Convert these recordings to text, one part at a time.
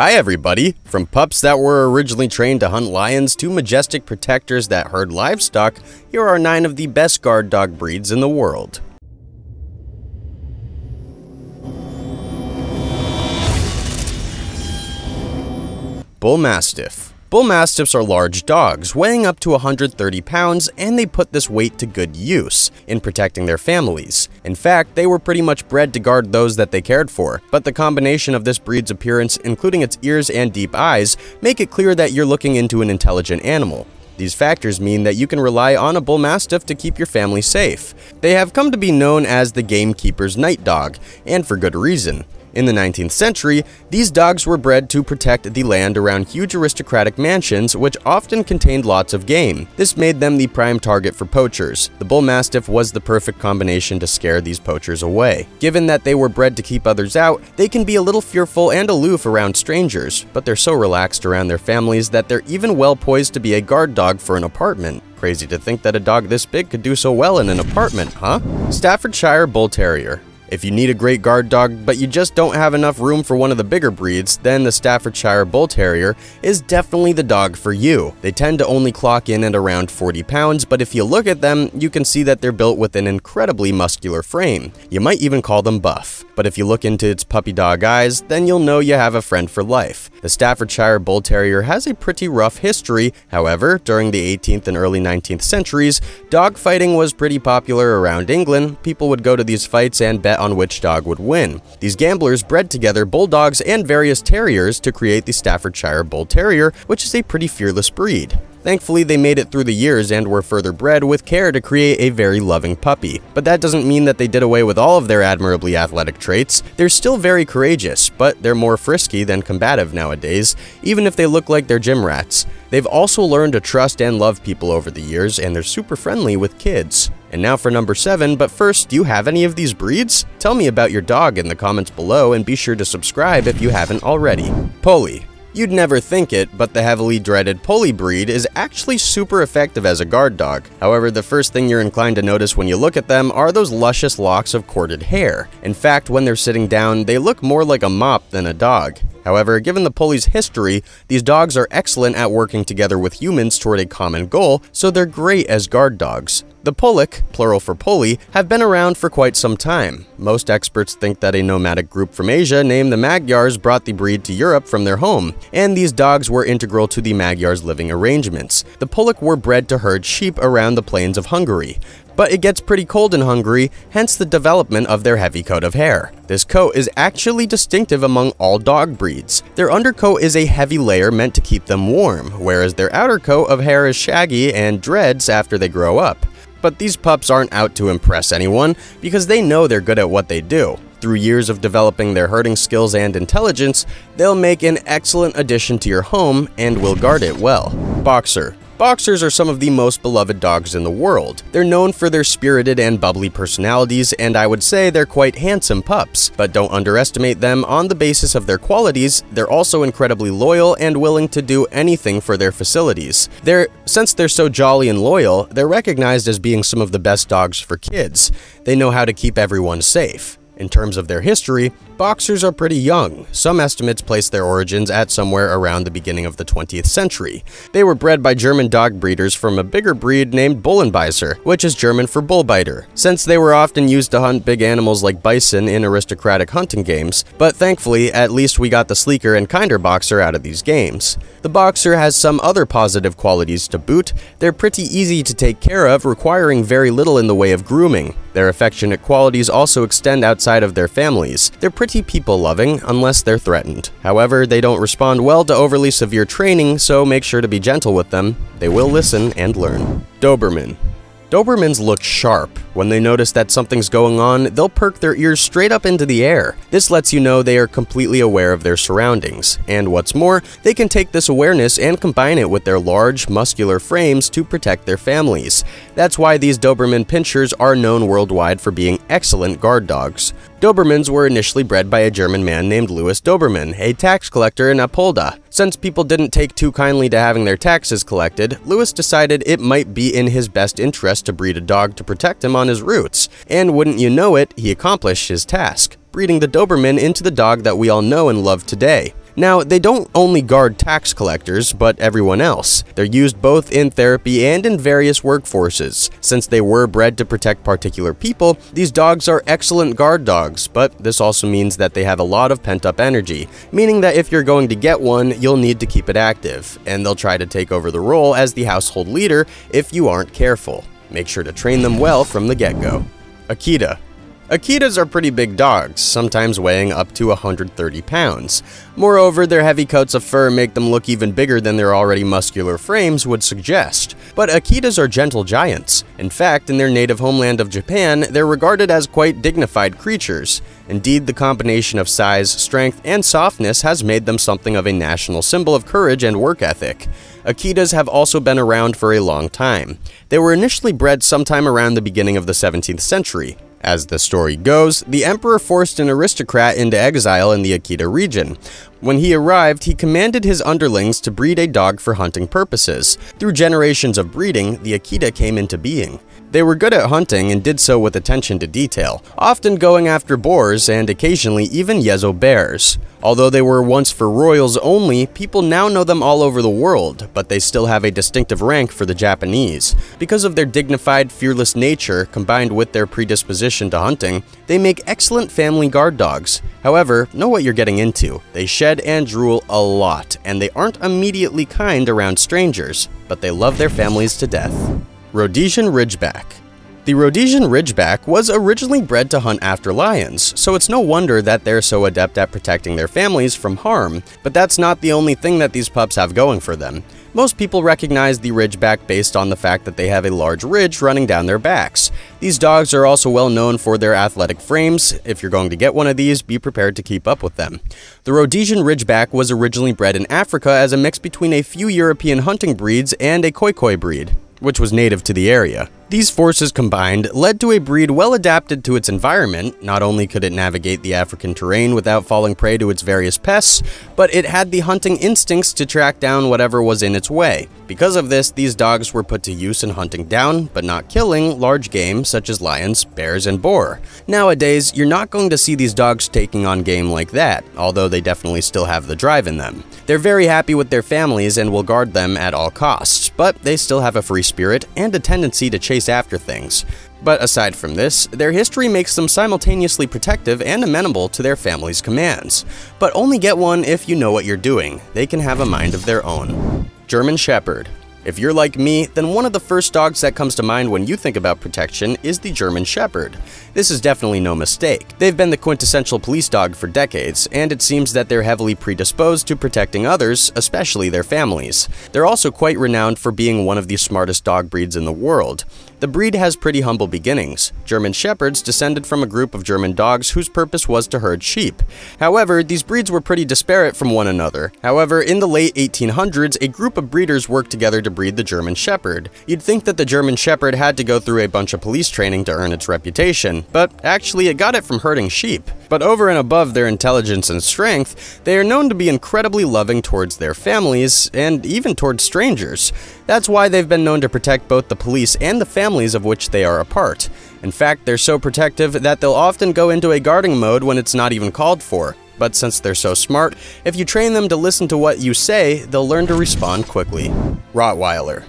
Hi everybody! From pups that were originally trained to hunt lions to majestic protectors that herd livestock, here are 9 of the best guard dog breeds in the world. Bull Mastiff Bull Mastiffs are large dogs, weighing up to 130 pounds, and they put this weight to good use in protecting their families. In fact, they were pretty much bred to guard those that they cared for, but the combination of this breed's appearance, including its ears and deep eyes, make it clear that you're looking into an intelligent animal. These factors mean that you can rely on a bull mastiff to keep your family safe. They have come to be known as the gamekeeper's night dog, and for good reason. In the 19th century, these dogs were bred to protect the land around huge aristocratic mansions, which often contained lots of game. This made them the prime target for poachers. The Bull Mastiff was the perfect combination to scare these poachers away. Given that they were bred to keep others out, they can be a little fearful and aloof around strangers, but they're so relaxed around their families that they're even well poised to be a guard dog for an apartment. Crazy to think that a dog this big could do so well in an apartment, huh? Staffordshire Bull Terrier. If you need a great guard dog, but you just don't have enough room for one of the bigger breeds, then the Staffordshire Bull Terrier is definitely the dog for you. They tend to only clock in at around 40 pounds, but if you look at them, you can see that they're built with an incredibly muscular frame. You might even call them buff. But if you look into its puppy dog eyes, then you'll know you have a friend for life. The Staffordshire Bull Terrier has a pretty rough history, however, during the 18th and early 19th centuries, dog fighting was pretty popular around England. People would go to these fights and bet on which dog would win. These gamblers bred together bulldogs and various terriers to create the Staffordshire Bull Terrier, which is a pretty fearless breed. Thankfully, they made it through the years and were further bred with care to create a very loving puppy. But that doesn't mean that they did away with all of their admirably athletic traits. They're still very courageous, but they're more frisky than combative nowadays, even if they look like they're gym rats. They've also learned to trust and love people over the years, and they're super friendly with kids. And now for number 7, but first, do you have any of these breeds? Tell me about your dog in the comments below and be sure to subscribe if you haven't already. Puli. You'd never think it, but the heavily dreaded Puli breed is actually super effective as a guard dog. However, the first thing you're inclined to notice when you look at them are those luscious locks of corded hair. In fact, when they're sitting down, they look more like a mop than a dog. However, given the Puli's history, these dogs are excellent at working together with humans toward a common goal, so they're great as guard dogs. The Pulik, plural for Puli, have been around for quite some time. Most experts think that a nomadic group from Asia named the Magyars brought the breed to Europe from their home, and these dogs were integral to the Magyars' living arrangements. The Pulik were bred to herd sheep around the plains of Hungary. But it gets pretty cold in Hungary, hence the development of their heavy coat of hair. This coat is actually distinctive among all dog breeds. Their undercoat is a heavy layer meant to keep them warm, whereas their outer coat of hair is shaggy and dreads after they grow up. But these pups aren't out to impress anyone because they know they're good at what they do. Through years of developing their herding skills and intelligence, they'll make an excellent addition to your home and will guard it well. Boxer Boxers are some of the most beloved dogs in the world. They're known for their spirited and bubbly personalities, and I would say they're quite handsome pups. But don't underestimate them on the basis of their qualities, they're also incredibly loyal and willing to do anything for their facilities. They're, since they're so jolly and loyal, they're recognized as being some of the best dogs for kids. They know how to keep everyone safe. In terms of their history, boxers are pretty young. Some estimates place their origins at somewhere around the beginning of the 20th century. They were bred by German dog breeders from a bigger breed named Bullenbeißer, which is German for bullbiter, since they were often used to hunt big animals like bison in aristocratic hunting games, but thankfully, at least we got the sleeker and kinder boxer out of these games. The boxer has some other positive qualities to boot. They're pretty easy to take care of, requiring very little in the way of grooming. Their affectionate qualities also extend outside of their families. They're pretty people-loving, unless they're threatened. However, they don't respond well to overly severe training, so make sure to be gentle with them. They will listen and learn. Doberman Dobermans look sharp. When they notice that something's going on, they'll perk their ears straight up into the air. This lets you know they are completely aware of their surroundings. And what's more, they can take this awareness and combine it with their large, muscular frames to protect their families. That's why these Doberman pinschers are known worldwide for being excellent guard dogs. Dobermans were initially bred by a German man named Louis Doberman, a tax collector in Apolda. Since people didn't take too kindly to having their taxes collected, Louis decided it might be in his best interest to breed a dog to protect him on his routes. And wouldn't you know it, he accomplished his task, breeding the Doberman into the dog that we all know and love today. Now, they don't only guard tax collectors, but everyone else. They're used both in therapy and in various workforces. Since they were bred to protect particular people, these dogs are excellent guard dogs, but this also means that they have a lot of pent up energy, meaning that if you're going to get one, you'll need to keep it active, and they'll try to take over the role as the household leader if you aren't careful. Make sure to train them well from the get go. Akita Akitas are pretty big dogs, sometimes weighing up to 130 pounds. Moreover, their heavy coats of fur make them look even bigger than their already muscular frames would suggest. But Akitas are gentle giants. In fact, in their native homeland of Japan, they're regarded as quite dignified creatures. Indeed, the combination of size, strength, and softness has made them something of a national symbol of courage and work ethic. Akitas have also been around for a long time. They were initially bred sometime around the beginning of the 17th century. As the story goes, the emperor forced an aristocrat into exile in the Akita region. When he arrived, he commanded his underlings to breed a dog for hunting purposes. Through generations of breeding, the Akita came into being. They were good at hunting and did so with attention to detail, often going after boars and occasionally even Yezo bears. Although they were once for royals only, people now know them all over the world, but they still have a distinctive rank for the Japanese. Because of their dignified, fearless nature, combined with their predisposition to hunting, they make excellent family guard dogs. However, know what you're getting into. They shed and drool a lot, and they aren't immediately kind around strangers, but they love their families to death. Rhodesian Ridgeback the Rhodesian Ridgeback was originally bred to hunt after lions, so it's no wonder that they're so adept at protecting their families from harm, but that's not the only thing that these pups have going for them. Most people recognize the Ridgeback based on the fact that they have a large ridge running down their backs. These dogs are also well known for their athletic frames. If you're going to get one of these, be prepared to keep up with them. The Rhodesian Ridgeback was originally bred in Africa as a mix between a few European hunting breeds and a Khoikhoi breed which was native to the area. These forces combined led to a breed well adapted to its environment. Not only could it navigate the African terrain without falling prey to its various pests, but it had the hunting instincts to track down whatever was in its way. Because of this, these dogs were put to use in hunting down, but not killing, large game such as lions, bears, and boar. Nowadays, you're not going to see these dogs taking on game like that, although they definitely still have the drive in them. They're very happy with their families and will guard them at all costs, but they still have a free spirit and a tendency to chase after things. But aside from this, their history makes them simultaneously protective and amenable to their family's commands. But only get one if you know what you're doing. They can have a mind of their own. German Shepherd if you're like me, then one of the first dogs that comes to mind when you think about protection is the German Shepherd. This is definitely no mistake. They've been the quintessential police dog for decades, and it seems that they're heavily predisposed to protecting others, especially their families. They're also quite renowned for being one of the smartest dog breeds in the world. The breed has pretty humble beginnings. German Shepherds descended from a group of German dogs whose purpose was to herd sheep. However, these breeds were pretty disparate from one another. However, in the late 1800s, a group of breeders worked together to breed the German Shepherd. You'd think that the German Shepherd had to go through a bunch of police training to earn its reputation, but actually it got it from herding sheep. But over and above their intelligence and strength, they are known to be incredibly loving towards their families, and even towards strangers. That's why they've been known to protect both the police and the families families of which they are a part. In fact, they're so protective that they'll often go into a guarding mode when it's not even called for. But since they're so smart, if you train them to listen to what you say, they'll learn to respond quickly. Rottweiler.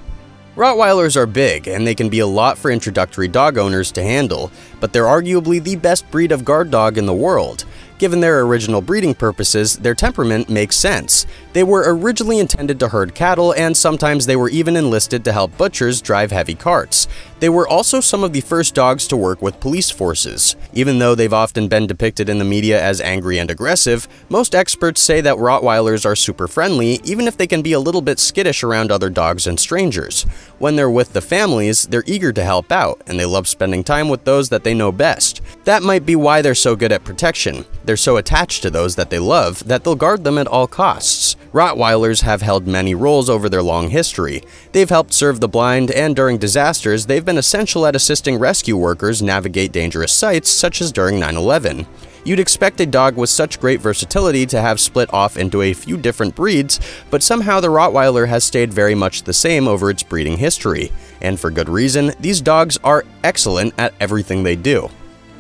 Rottweilers are big, and they can be a lot for introductory dog owners to handle, but they're arguably the best breed of guard dog in the world. Given their original breeding purposes, their temperament makes sense. They were originally intended to herd cattle, and sometimes they were even enlisted to help butchers drive heavy carts. They were also some of the first dogs to work with police forces. Even though they've often been depicted in the media as angry and aggressive, most experts say that Rottweilers are super friendly, even if they can be a little bit skittish around other dogs and strangers. When they're with the families, they're eager to help out, and they love spending time with those that they know best. That might be why they're so good at protection. They're so attached to those that they love that they'll guard them at all costs. Rottweilers have held many roles over their long history. They've helped serve the blind, and during disasters, they've been essential at assisting rescue workers navigate dangerous sites, such as during 9 11. You'd expect a dog with such great versatility to have split off into a few different breeds, but somehow the Rottweiler has stayed very much the same over its breeding history. And for good reason, these dogs are excellent at everything they do.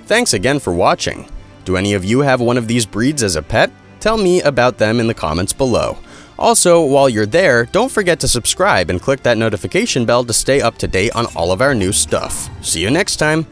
Thanks again for watching. Do any of you have one of these breeds as a pet? Tell me about them in the comments below. Also, while you're there, don't forget to subscribe and click that notification bell to stay up to date on all of our new stuff. See you next time!